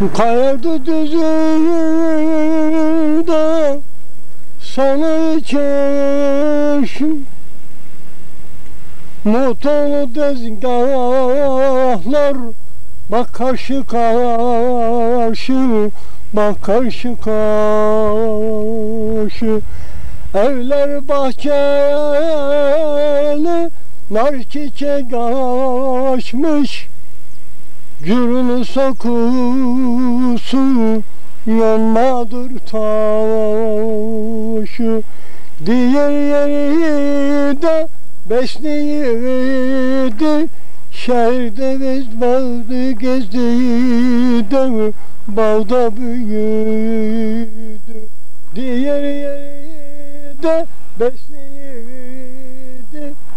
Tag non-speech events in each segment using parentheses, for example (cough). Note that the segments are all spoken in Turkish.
Kaydı düzünde sana içeşim Mutlu dezgahlar Bak karşı karşı Bak karşı karşı. Evler bahçeli Nar çiçek açmış Gülün sokusu yanmadır taşı. Diğer yeri de Şehirde gezmezdi gezdi de Bağda büyüdü. Diğer yeri de besliydi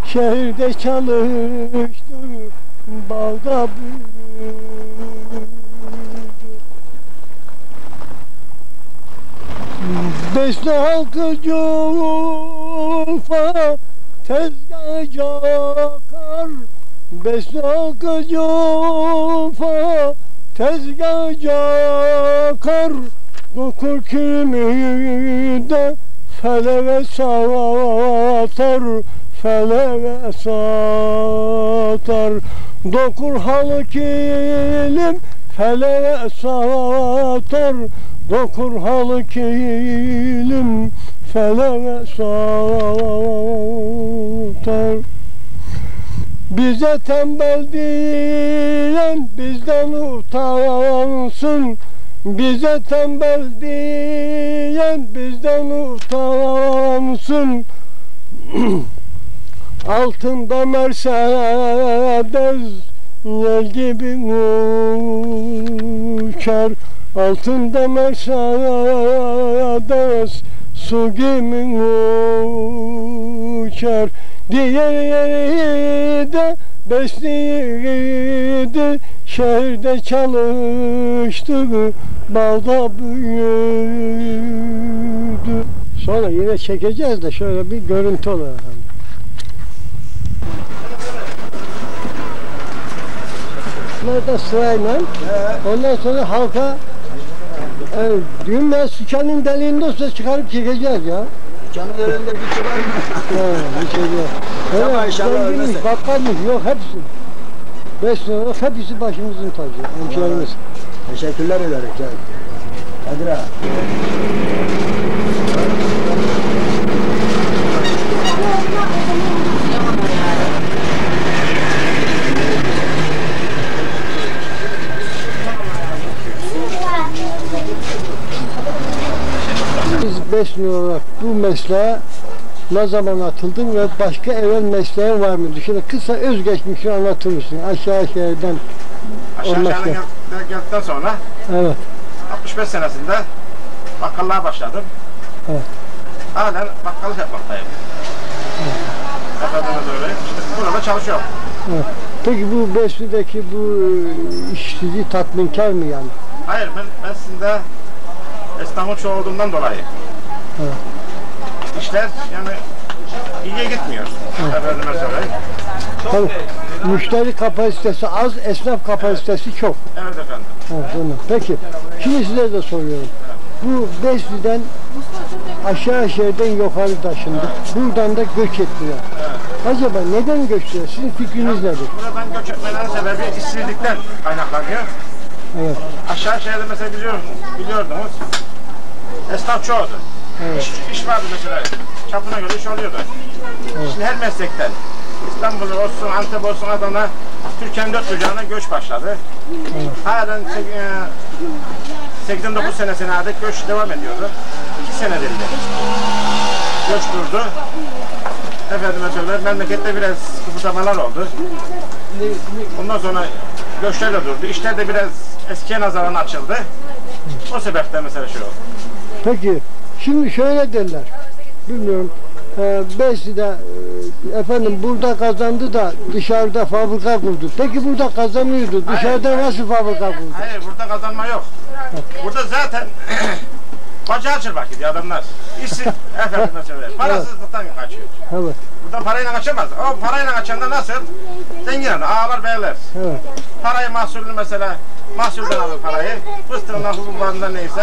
Şehirde çalıştı Bağda büyüdü Besle halkı cufa tezgah cakar Besle halkı cufa tezgah cakar Dokur kimi de feleve satar Feleve satar. Dokur halı kilim feleve satar Dokur halı kilim feleve satar Bize tembel diyen bizden utansın Bize tembel diyen bizden utansın (clears throat) Altında Mercedes yel gibi uçar Altında Mercedes su gibi uçar. Diğer yeri de besliydi Şehirde çalıştı balda büyüdü. Sonra yine çekeceğiz de şöyle bir görüntü olur efendim. Nerede sırayla ondan sonra halka e, düğün ve sıçanın deliğinde olsa çıkarıp çekeceğiz ya. Canın önünde bir şey var mı? Evet, bir şey yok. Zenginlik, ölmezse. bakkallık yok hepsi. Beş liralık hepsi başımızın tacı. Hemşehrimiz. Teşekkürler ederim. Gel. Kadir ağa. Biz beş lira olarak bu mesleğe ne zaman atıldın ve başka evvel mesleğin var mıydı? Şöyle kısa özgeçmişi anlatır mısın? Aşağı şehirden. Aşağı gel- geldikten sonra Evet. 65 senesinde bakkallığa başladım. Evet. Halen bakkallık yapmaktayım. Efendime söyleyeyim. İşte burada çalışıyorum. evet. Peki bu Besli'deki bu iş sizi tatminkar mı yani? Hayır ben, sizde esnafın çoğu olduğumdan dolayı. Evet. İşler yani iyiye gitmiyor. Efendime söyleyeyim. Tabii. Müşteri kapasitesi az, esnaf kapasitesi çok. Evet efendim. Evet. Peki, şimdi size de soruyorum. Bu Besli'den aşağı şehirden yukarı taşındık. Buradan da göç ettiler. Acaba neden göçtüler? Sizin fikriniz nedir? Buradan göç etmelerinin sebebi işsizlikten kaynaklanıyor. Evet. Aşağı şehirde mesela biliyor, biliyordunuz. Esnaf çoğudu. Evet. İş, iş vardı mesela. Çapına göre iş oluyordu. Şimdi her meslekten. İstanbul olsun, Antep olsun, Adana, Türkiye'nin dört bucağına göç başladı. Halen sek- e, 89 senesine adet göç devam ediyordu. İki senedir de. Göç durdu. Efendime söyleyeyim, memlekette biraz kıpırdamalar oldu. Ondan sonra göçler de durdu. İşler de biraz eskiye nazaran açıldı. O sebepten mesela şey oldu. Peki, şimdi şöyle derler. Bilmiyorum. E, Besli'de e, efendim burada kazandı da dışarıda fabrika kurdu. Peki burada kazanıyordu. Dışarıda nasıl fabrika kurdu? Hayır burada kazanma yok. Burada zaten (clears throat) bacağı çırpar gidiyor adamlar. İşsiz efendim mesela. Parasızlıktan kaçıyor. Evet, Buradan parayla kaçamaz. Ama parayla kaçanlar nasıl? Zengin adam, ağalar beyler. evet. Parayı mahsulünü mesela mahsulden alır parayı. Fıstığından, hububatından neyse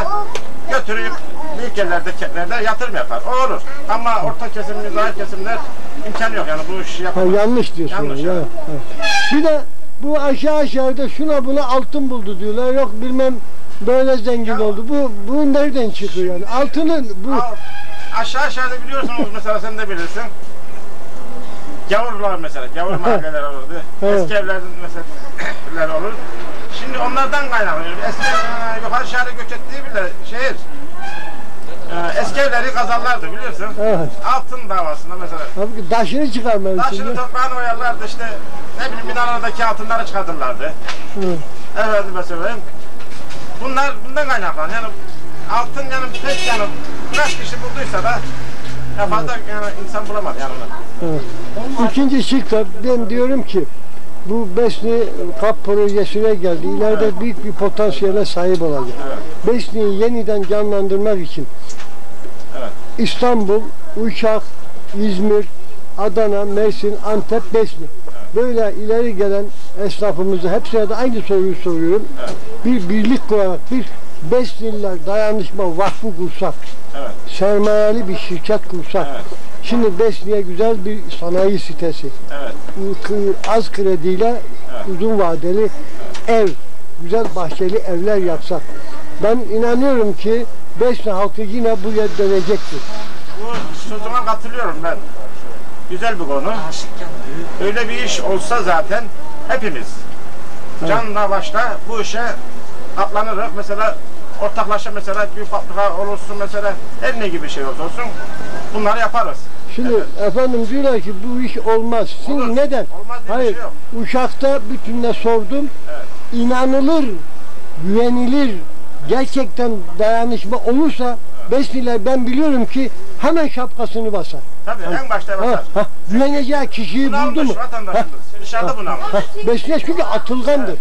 götürüp büyük yerlerde, ketlerde yatırım yapar. O olur. Ama orta kesim, zayıf kesimler imkanı yok yani bu işi Ha, yapamaz. yanlış diyorsun. Yanlış, ya. evet. Ha. Bir de bu aşağı aşağıda şuna buna altın buldu diyorlar. Yok bilmem böyle zengin Ya- oldu. Bu bu nereden çıkıyor yani? Altının bu Al, aşağı aşağıda biliyorsunuz mesela sen de bilirsin. Gavurlar mesela, gavur (laughs) mahalleler olurdu. Evet. Eski evler mesela (clears throat) olur. Şimdi onlardan kaynaklanıyor. Eski e, yukarı şehre göç ettiği bile şehir. E, eski evleri kazarlardı biliyorsun. Evet. Altın davasında mesela. Tabii ki taşını çıkarmıyor Taşını toprağını oyarlardı işte. Ne bileyim binalardaki altınları çıkartırlardı. Evet mesela. Bunlar bundan kaynaklanıyor. Yani altın yani pek yani kaç kişi bulduysa da ya fazla yani insan bulamadı yani. Evet. İkinci şık da ben diyorum ki bu Besni Kap projesine geldi. İleride büyük bir potansiyele sahip olacak. Evet. Besni'yi yeniden canlandırmak için Evet. İstanbul, Uşak, İzmir, Adana, Mersin, Antep, Besni. Böyle ileri gelen esnafımızı hepsine de aynı soruyu soruyorum. Evet. Bir birlik kurarak bir Besnililer Dayanışma Vakfı kursak, Evet. sermayeli bir şirket kursak. Evet. Şimdi Besni'ye güzel bir sanayi sitesi, Evet. az krediyle Evet. uzun vadeli ev, güzel bahçeli evler yapsak. Ben inanıyorum ki Besni halkı yine buraya dönecektir. Bu sözüme katılıyorum ben. Güzel bir konu. Öyle bir iş olsa zaten hepimiz canla başla bu işe atlanırız. Mesela ortaklaşa mesela bir fabrika olursun mesela her ne gibi şey olsun bunları yaparız. Şimdi efendim diyorlar ki bu iş olmaz. Şimdi Olur. neden? Olmaz Hayır. şey yok. Uşak'ta bütününe sordum. Evet. İnanılır, güvenilir, gerçekten dayanışma olursa Besniler ben biliyorum ki hemen şapkasını basar. Tabii en başta Ha, basar. ha, güveneceği kişiyi buldu mu? Bunalmış vatandaşımız. Dışarıda bunalmış. Ha, Besniler çünkü atılgandır.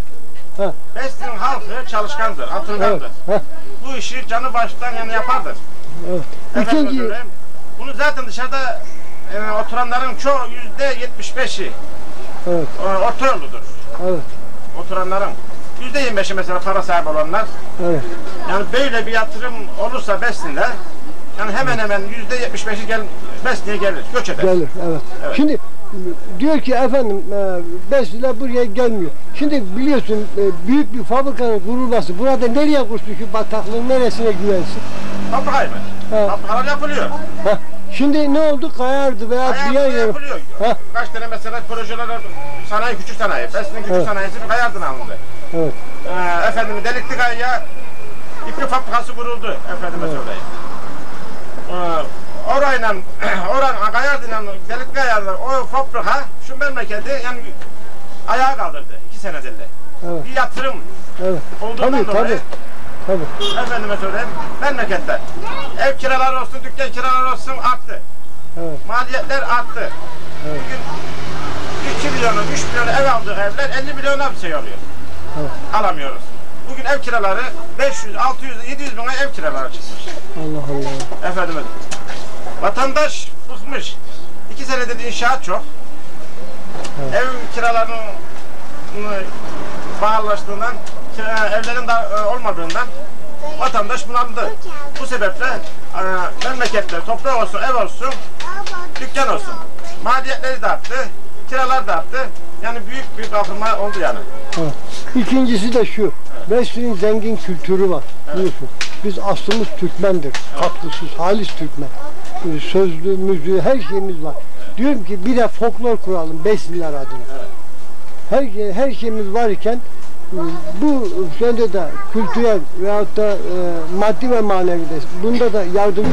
Bestin halkı çalışkandır, Evet. atılgandır. ha, Bu işi canı baştan yani yapardır. evet. Efendim İkinci, Bunu zaten dışarıda e, oturanların çoğu yüzde yetmiş beşi evet, e, orta yolludur. evet, Oturanların. Yüzde yirmi beşi mesela para sahibi olanlar. evet. Yani böyle bir yatırım olursa Bestin'de yani hemen hemen yüzde yetmiş beşi gel, Bestin'e gelir, göç eder. Gelir, evet. Evet. Şimdi diyor ki efendim e, Besniler buraya gelmiyor. Şimdi biliyorsun e, büyük bir fabrikanın kurulması burada nereye kursun şu bataklığın neresine güvensin? Fabrikayı mı? Fabrikalar yapılıyor. Ha, şimdi ne oldu? Kayardı veya diğer Hayatında yer. yapılıyor. Ha. Kaç tane mesela projeler, sanayi, küçük sanayi, Bestin'in küçük Evet. sanayisi bir kayardın alındı. Evet. Ee, efendim Delikli Kaya'ya ipli fabrikası kuruldu efendime söyleyeyim. Ee, orayla, (clears throat) oran Kayardın'la Delikli Kaya'yla o fabrika şu memleketi yani ayağa kaldırdı iki senedir de. Evet. Bir yatırım Evet. olduğundan Tabii dolayı tabii. Tabii. efendime söyleyeyim memlekette ev kiraları olsun, dükkan kiraları olsun arttı. Evet. Maliyetler arttı. Evet. Bugün 2 milyonu, 3 milyonu ev aldığı evler 50 milyona bir şey oluyor. Evet. Alamıyoruz. Bugün ev kiraları 500, 600, 700 bin lira ev kiraları çıkmış. Allah Allah. Efendim Vatandaş bıkmış. İki senedir inşaat çok. Ev kiralarının pahalılaştığından, evlerin de olmadığından vatandaş bunaldı. Bu sebeple e, memlekette toprak olsun, ev olsun, dükkan olsun. Maliyetleri de arttı, kiralar da arttı. Yani büyük bir kalkınma oldu yani. Evet. İkincisi de şu. Besli'nin zengin kültürü var. Biliyorsun. Biz aslımız Türkmendir. Katkısız, halis Türkmen. Böyle Sözlü, müziği, her şeyimiz var. Diyorum ki bir de folklor kuralım Besliler adına. Her, şey- her şeyimiz var iken e, bu şeyde de kültürel veyahut da e, maddi ve manevi de bunda da yardımcı